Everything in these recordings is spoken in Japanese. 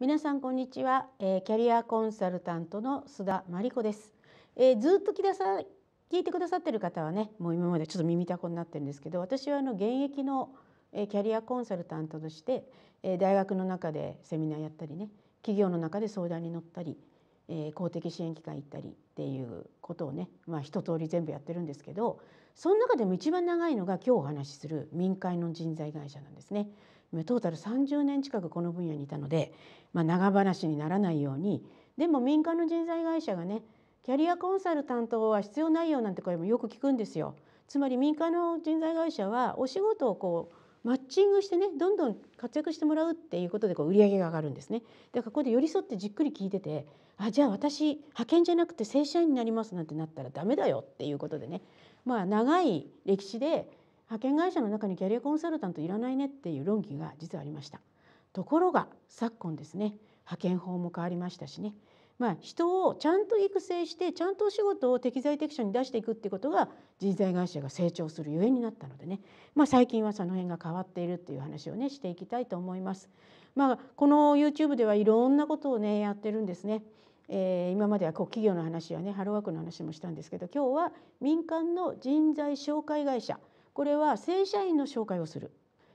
皆さんこんにちは、えー、キャリアコンサルタントの須田真理子です、えー、ずっと聞さ聞いてくださってる方はねもう今までちょっと耳たこになってるんですけど私はあの現役のキャリアコンサルタントとして大学の中でセミナーやったりね企業の中で相談に乗ったり公的支援機関行ったりっていうことをねまあ一通り全部やってるんですけどその中でも一番長いのが今日お話しする民間の人材会社なんですね。トータル30年近くこの分野にいたので、まあ、長話にならないようにでも民間の人材会社がねキャリアコンサルタントは必要ないよなんて声もよく聞くんですよ。つまり民間の人材会社はお仕事をこうマッチングしてねどんどん活躍してもらうっていうことでこう売り上げが上がるんですねだからここで寄り添ってじっくり聞いててあじゃあ私派遣じゃなくて正社員になりますなんてなったらダメだよっていうことでねまあ長い歴史で派遣会社の中にキャリアコンサルタントいらないねっていう論議が実はありましたところが昨今ですね派遣法も変わりましたしねまあ、人をちゃんと育成してちゃんとお仕事を適材適所に出していくっていうことが人材会社が成長するゆえになったのでね、まあ、最近はその辺が変わっているっていう話をねしていきたいと思います。まあ、この YouTube ではいろんなことをねやってるんですね。えー、今まではこう企業の話やねハローワークの話もしたんですけど今日は民間の人材紹介会社これは正社員の紹介をする。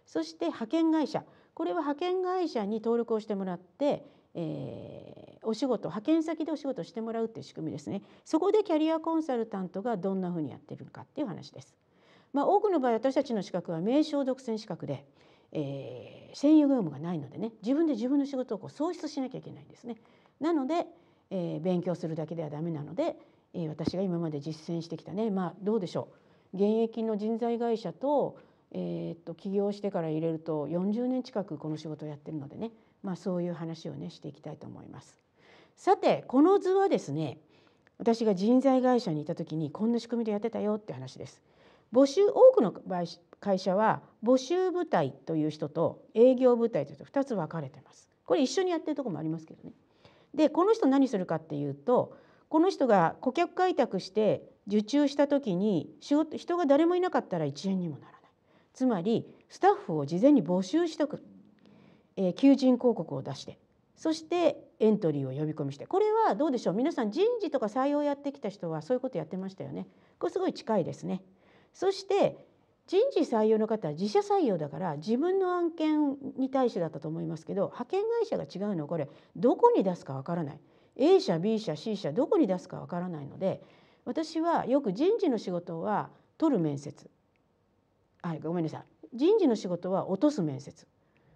そして派遣会社。これは派遣会社に登録をしてもらってえー、お仕事派遣先でお仕事してもらうっていう仕組みですね。そこでキャリアコンサルタントがどんなふうにやってるのかっていう話です。まあ、多くの場合私たちの資格は名称独占資格で、えー、専用業務がないのでね。自分で自分の仕事をこう創出しなきゃいけないんですね。なので、えー、勉強するだけではダメなので、えー、私が今まで実践してきたね。まあどうでしょう。現役の人材会社と,、えー、っと起業してから入れると40年近くこの仕事をやってるのでねまあ、そういう話をねしていきたいと思います。さてこの図はですね私が人材会社にいた時にこんな仕組みでやってたよって話です。募集多くの場合会社は募集部隊という人と営業部隊という人2つ分かれてます。これ一緒にやってるとこもありますけどね。でこの人何するかっていうとこの人が顧客開拓して受注した時に仕事人が誰もいなかったら1円にもならない。つまりスタッフを事前に募集しとく。えー、求人広告を出して。そしてエントリーを呼び込みして。これはどうでしょう？皆さん人事とか採用やってきた人はそういうことやってましたよね。これすごい近いですね。そして人事採用の方は自社採用だから自分の案件に対してだったと思いますけど派遣会社が違うのはこれどこに出すかわからない。A 社 B 社 C 社どこに出すかわからないので私はよく人事の仕事は取る面接。あごめんなさい。人事の仕事は落とす面接。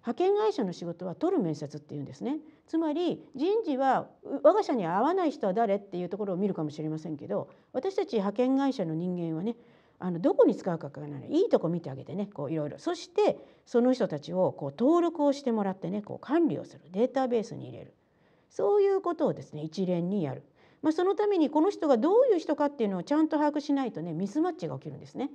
派遣会社の仕事は取る面接っていうんですね。つまり人事は我が社に合わない人は誰っていうところを見るかもしれませんけど私たち派遣会社の人間はねあのどこに使うかからない。いいとこ見てあげてねいろいろ。そしてその人たちをこう登録をしてもらってねこう管理をする。データベースに入れる。そういうことをですね一連にやる、まあ、そのためにこの人がどういう人かっていうのをちゃんと把握しないとねミスマッチが起きるんですね。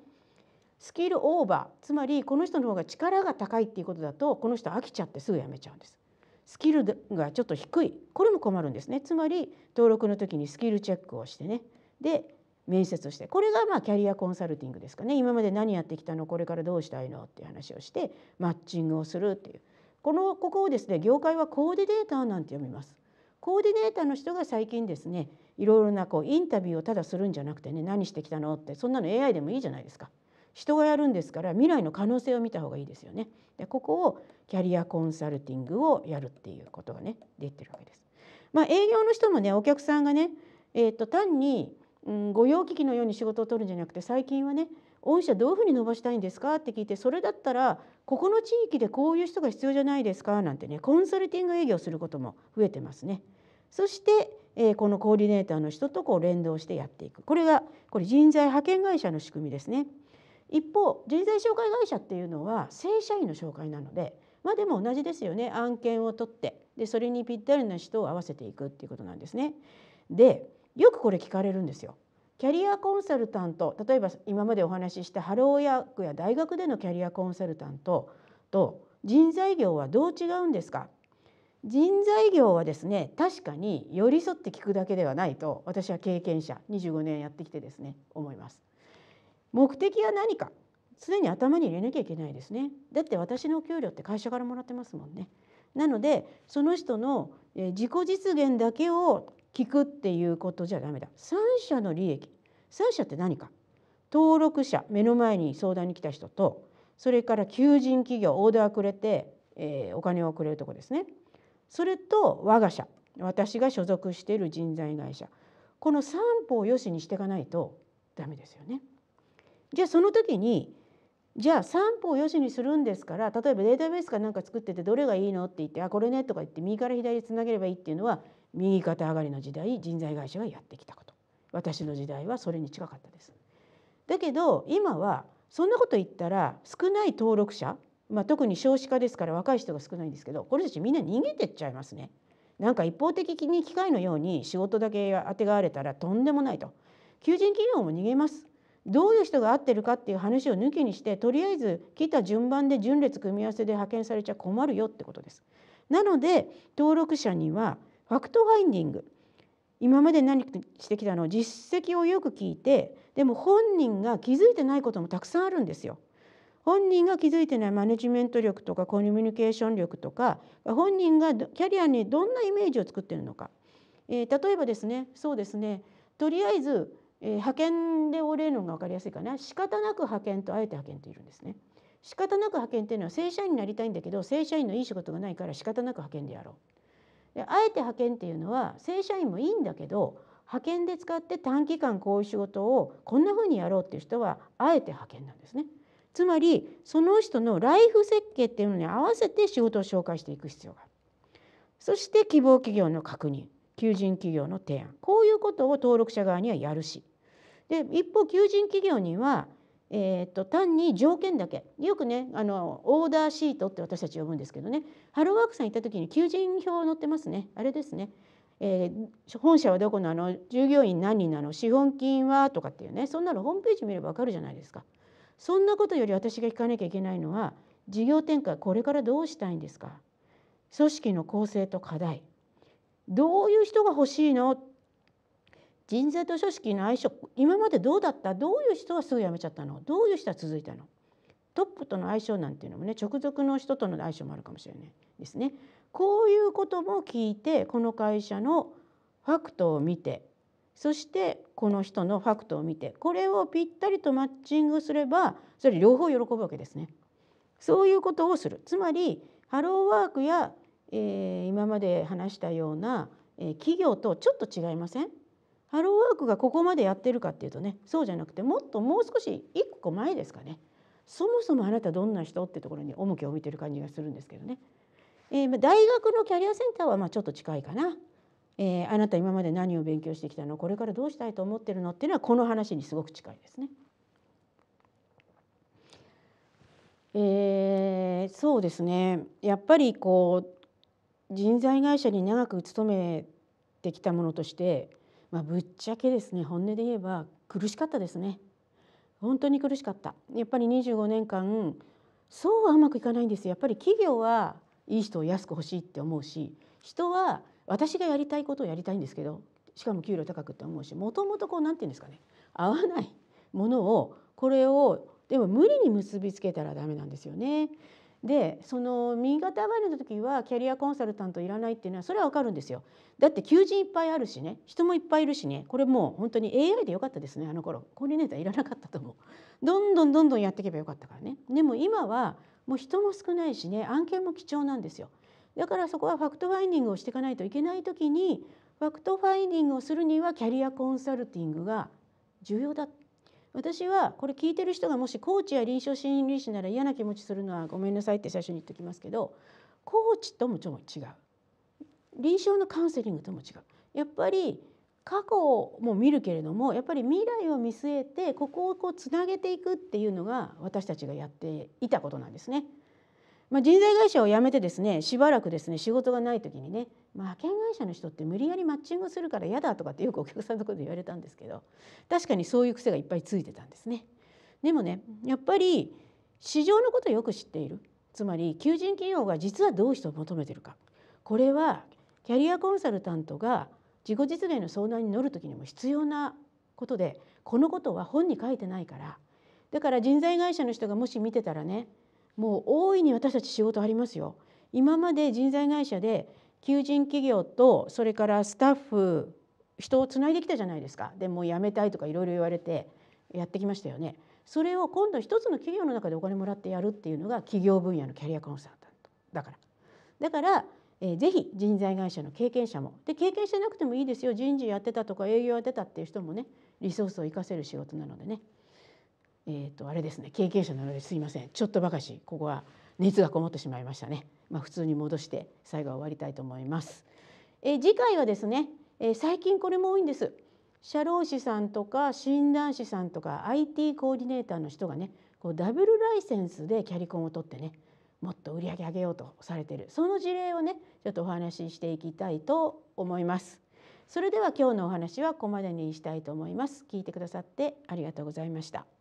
スキルオーバーつまりこの人の方が力が高いっていうことだとこの人飽きちゃってすぐ辞めちゃうんです。スキルがちょっと低いこれも困るんですね。つまり登録の時にスキルチェックをしてね。で面接をして。これがまあキャリアコンサルティングですかね。今まで何やってきたの？これからどうしたいの？っていう話をしてマッチングをするっていう。このここをですね業界はコーディネーターなんて読みます。コーディネーターの人が最近ですねいろいろなこうインタビューをただするんじゃなくてね何してきたのってそんなの AI でもいいじゃないですか。人がやるんですから未来の可能性を見た方がいいですよね。でここをキャリアコンサルティングをやるっていうことがね出てるわけです。まあ、営業の人もねお客さんがね、えー、と単に、うん、御用聞きのように仕事を取るんじゃなくて最近はね御社どういうふうに伸ばしたいんですかって聞いてそれだったらここの地域でこういう人が必要じゃないですかなんてねコンサルティング営業することも増えてますね。そして、えー、このコーディネーターの人とこう連動してやっていくこれがこれ人材派遣会社の仕組みですね。一方人材紹介会社っていうのは正社員の紹介なのでまあでも同じですよね案件を取ってでそれにぴったりな人を合わせていくっていうことなんですね。でよくこれ聞かれるんですよ。キャリアコンサルタント例えば今までお話ししたハローワークや大学でのキャリアコンサルタントと人材業はどう違うんですか？人材業はですね確かに寄り添って聞くだけではないと私は経験者25年やってきてですね思います。目的は何か常に頭に入れなきゃいけないですね。だって私の給料って会社からもらってますもんね。なのでその人の自己実現だけを聞くっていうことじゃダメだ。三者の利益三者って何か。登録者目の前に相談に来た人とそれから求人企業オーダーくれて、えー、お金をくれるとこですね。それと我が社私が所属している人材会社この三方をよしにしていかないとダメですよね。じゃあその時にじゃあ三方をよしにするんですから例えばデータベースかなんか作っててどれがいいのって言ってあこれねとか言って右から左につなげればいいっていうのは右肩上がりの時代人材会社がやってきたこと私の時代はそれに近かったです。だけど今はそんなこと言ったら少ない登録者、まあ、特に少子化ですから若い人が少ないんですけどこれたちみんな逃げてっちゃいますね。なんか一方的に機械のように仕事だけあてがわれたらとんでもないと。求人企業も逃げます。どういう人が合ってるかっていう話を抜きにしてとりあえず来た順番で順列組み合わせで派遣されちゃ困るよってことです。なので登録者にはファクトファインディング今まで何してきたの実績をよく聞いてでも本人が気づいてないこともたくさんあるんですよ。本人が気づいてないマネジメント力とかコミュニケーション力とか本人がキャリアにどんなイメージを作ってるのか、えー、例えばですねそうですねとりあえずえー、派遣で折れるのが分かりやすいかな仕方なく派遣とあえて派遣といるんですね。仕方なく派遣っていうのは正社員になりたいんだけど正社員のいい仕事がないから仕方なく派遣でやろう。であえて派遣っていうのは正社員もいいんだけど派遣で使って短期間こういう仕事をこんな風にやろうっていう人はあえて派遣なんですね。つまりその人のライフ設計っていうのに合わせて仕事を紹介していく必要がある。そして希望企業の確認求人企業の提案。こういうことを登録者側にはやるし。で一方求人企業には、えーと、単に条件だけ。よくねあのオーダーシートって私たち呼ぶんですけどね。ハローワークさん行った時に求人表載ってますね。あれですね。えー、本社はどこなの？従業員何人なの？資本金は？とかっていうね。そんなのホームページ見れば分かるじゃないですか。そんなことより私が聞かなきゃいけないのは事業展開これからどうしたいんですか？組織の構成と課題。どういう人が欲しいの？人材と組織の相性今までどうだった？どういう人はすぐ辞めちゃったの？どういう人は続いたの？トップとの相性なんていうのもね直属の人との相性もあるかもしれないですね。こういうことも聞いてこの会社のファクトを見てそしてこの人のファクトを見てこれをぴったりとマッチングすればそれ両方喜ぶわけですね。そういうことをする。つまりハローワークや、えー、今まで話したような、えー、企業とちょっと違いません？ハローワークがここまでやってるかっていうとねそうじゃなくてもっともう少し一個前ですかね。そもそもあなたどんな人ってところに重きを置いてる感じがするんですけどね、えー、大学のキャリアセンターはまあちょっと近いかな、えー、あなた今まで何を勉強してきたの？これからどうしたいと思ってるの？っていうのはこの話にすごく近いですね。えー、そうですね。やっぱりこう人材会社に長く勤めてきたものとしてまあ、ぶっちゃけですね。本音で言えば苦しかったですね。本当に苦しかった。やっぱり25年間そうはうまくいかないんですやっぱり企業はいい人を安く欲しいって思うし人は私がやりたいことをやりたいんですけどしかも給料高くって思うしもともとこう何て言うんですかね合わないものをこれをでも無理に結びつけたらダメなんですよね。でその右肩上がりの時はキャリアコンサルタントいらないっていうのはそれは分かるんですよ。だって求人いっぱいあるしね人もいっぱいいるしねこれもう本当に AI でよかったですねあの頃コーディネーターいらなかったと思う。どんどんどんどんやっていけばよかったからね。でも今はもう人も少ないしね案件も貴重なんですよ。だからそこはファクトファインディングをしていかないといけない時にファクトファインディングをするにはキャリアコンサルティングが重要だ。私はこれ聞いてる人がもしコーチや臨床心理士なら嫌な気持ちするのはごめんなさいって最初に言っておきますけどコーチともちょっと違う。臨床のカウンセリングとも違う。やっぱり過去も見るけれどもやっぱり未来を見据えてここをこうつなげていくっていうのが私たちがやっていたことなんですね。まあ、人材会社を辞めてですねしばらくですね仕事がない時にね、まあ、派遣会社の人って無理やりマッチングするから嫌だとかってよくお客さんのことで言われたんですけど確かにそういう癖がいっぱいついてたんですね。でもねやっぱり市場のことをよく知っている。つまり求人企業が実はどういう人を求めてるか。これはキャリアコンサルタントが自己実現の相談に乗る時にも必要なことでこのことは本に書いてないから。だから人材会社の人がもし見てたらねもう大いに私たち仕事ありますよ。今まで人材会社で求人企業とそれからスタッフ人をつないできたじゃないですか。でもう辞めたいとかいろいろ言われてやってきましたよね。それを今度一つの企業の中でお金もらってやるっていうのが企業分野のキャリアコンサルタントだから。だからえー、ぜひ人材会社の経験者も。で経験してなくてもいいですよ。人事やってたとか営業やってたっていう人もねリソースを生かせる仕事なのでね。えっ、ー、とあれですね経験者なのですいませんちょっとばかしここは熱がこもってしまいましたね、まあ、普通に戻して最後は終わりたいと思います。えー、次回はですね、えー、最近これも多いんです社労士さんとか診断士さんとか IT コーディネーターの人がねこうダブルライセンスでキャリコンを取ってねもっと売り上げ上げようとされているその事例をねちょっとお話ししていきたいと思います。それでは今日のお話はここまでにしたいと思います。聞いてくださってありがとうございました。